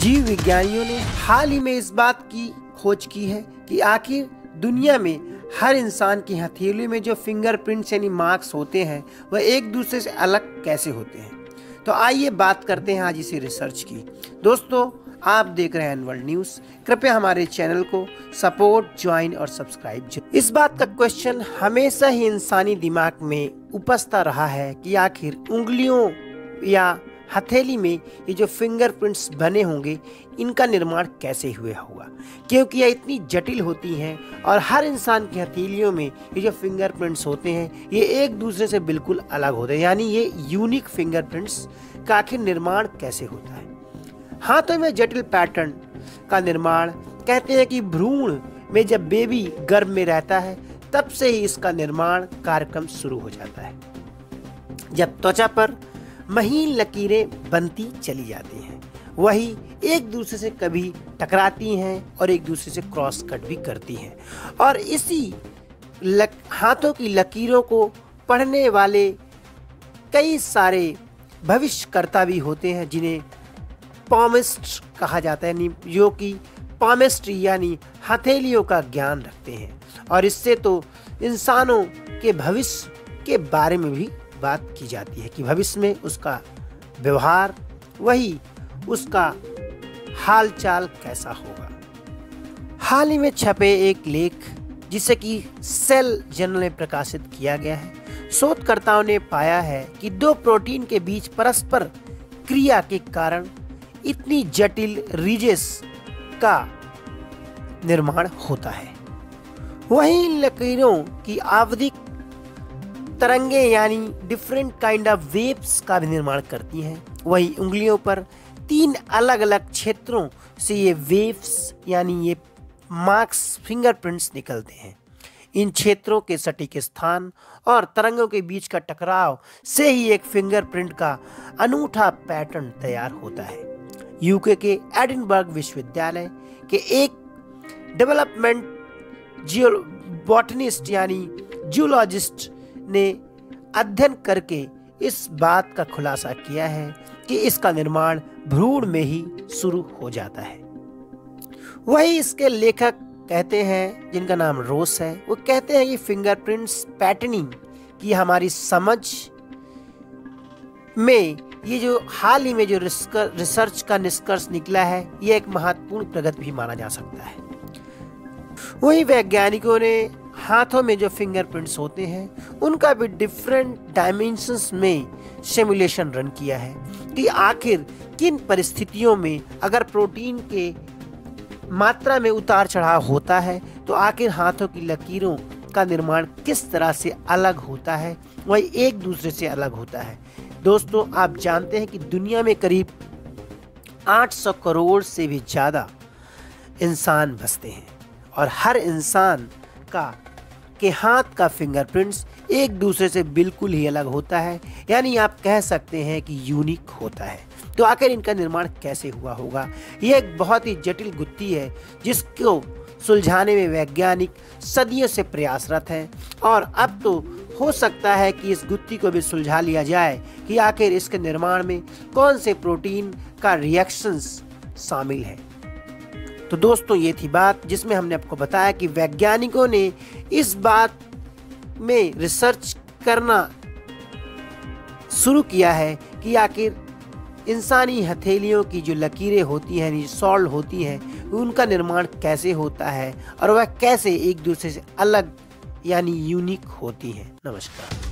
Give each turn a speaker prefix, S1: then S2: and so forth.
S1: जीव विज्ञानियों ने हाल ही में इस बात की खोज की है कि आखिर दुनिया में हर इंसान की हथेली में जो फिंगरप्रिंट्स यानी मार्क्स होते हैं, वह एक दूसरे से अलग कैसे होते हैं? तो आइए बात करते हैं आज इसी रिसर्च की। दोस्तों, आप देख रहे हैं वर्ल्ड न्यूज़ कृपया हमारे चैनल को सपोर्ट ज्वाइन और सब्सक्राइब इस बात का क्वेश्चन हमेशा ही इंसानी दिमाग में उपस्था रहा है कि आखिर उंगलियों या हथेली में ये जो फिंगरप्रिंट्स बने होंगे, इनका निर्माण कैसे हुआ होगा? क्योंकि यह इतनी जटिल होती हैं और हर इंसान की हथेलियों में ये जो फिंगरप्रिंट्स होते हैं, ये एक दूसरे से बिल्कुल अलग होते हैं। यानी ये यूनिक फिंगरप्रिंट्स का आखिर निर्माण कैसे होता है? हाथों में जटिल पैटर्न का निर्माण कहते हैं कि भ्रूण में जब बेबी गर्भ में रहता है, तब से ही इसका निर्माण कार्यक्रम शुरू हो जाता है। जब त्वचा पर महीन लकीरें बनती चली जाती हैं। वही एक दूसरे से कभी टकराती हैं और एक दूसरे से क्रॉस कट भी करती हैं। और इसी लक, हाथों की लकीरों को पढ़ने वाले कई सारे भविष्यकर्ता भी होते हैं जिन्हें पॉमिस्ट कहा जाता है यानी जो कि पॉमिस्ट्री यानी हथेलियों का ज्ञान रखते हैं। और इससे तो इंसानों के भविष्य के बारे में भी बात की जाती है कि भविष्य में उसका व्यवहार, वही उसका हाल चाल कैसा होगा। हाल ही में छपे एक लेख जिसे कि सेल जर्नल में प्रकाशित किया गया है। शोधकर्ताओं ने पाया है कि दो प्रोटीन के बीच परस्पर क्रिया के कारण इतनी जटिल रिजेस का निर्माण होता है। वहीं लकीरों की आवधिक तरंगे यानी डिफरेंट काइंड ऑफ़ वेव्स का भी निर्माण करती हैं। वही उंगलियों पर तीन अलग अलग क्षेत्रों से ये वेव्स यानी ये मार्क्स फिंगरप्रिंट्स निकलते हैं। इन क्षेत्रों के सटीक स्थान और तरंगों के बीच का टकराव से ही एक फिंगरप्रिंट का अनूठा पैटर्न तैयार होता है। यूके के एडिनबर्ग विश्वविद्यालय के एक डेवलपमेंट जियो बॉटनिस्ट यानी जूलॉजिस्ट ने अध्ययन करके इस बात का खुलासा किया है कि इसका निर्माण भ्रूण में ही शुरू हो जाता है। वही इसके लेखक कहते हैं, जिनका नाम रोस है, वो कहते हैं कि फिंगरप्रिंट्स पैटर्निंग की हमारी समझ में ये जो हाल ही में जो रिसर्च का निष्कर्ष निकला है, ये एक महत्वपूर्ण प्रगति भी माना जा सकता है। वही वैज्ञानिकों ने हाथों में जो फिंगरप्रिंट्स होते हैं, उनका भी डिफरेंट डायमेंशंस में सिमुलेशन रन किया है कि आखिर किन परिस्थितियों में अगर प्रोटीन के मात्रा में उतार चढ़ाव होता है तो आखिर हाथों की लकीरों का निर्माण किस तरह से अलग होता है, वही एक दूसरे से अलग होता है। दोस्तों, आप जानते हैं कि दुनिया में करीब 800 करोड़ से भी ज़्यादा इंसान बसते हैं और हर इंसान का के हाथ का फिंगरप्रिंट्स एक दूसरे से बिल्कुल ही अलग होता है, यानी आप कह सकते हैं कि यूनिक होता है। तो आखिर इनका निर्माण कैसे हुआ होगा? यह एक बहुत ही जटिल गुत्थी है, जिसको सुलझाने में वैज्ञानिक सदियों से प्रयासरत हैं। और अब तो हो सकता है कि इस गुत्थी को भी सुलझा लिया जाए कि आखिर इसके निर्माण में कौन से प्रोटीन का रिएक्शंस शामिल है। तो दोस्तों, ये थी बात जिसमें हमने आपको बताया कि वैज्ञानिकों ने इस बात में रिसर्च करना शुरू किया है कि आखिर इंसानी हथेलियों की जो लकीरें होती हैं सॉल्व होती हैं, उनका निर्माण कैसे होता है और वह कैसे एक दूसरे से अलग, यानी यूनिक होती हैं। नमस्कार।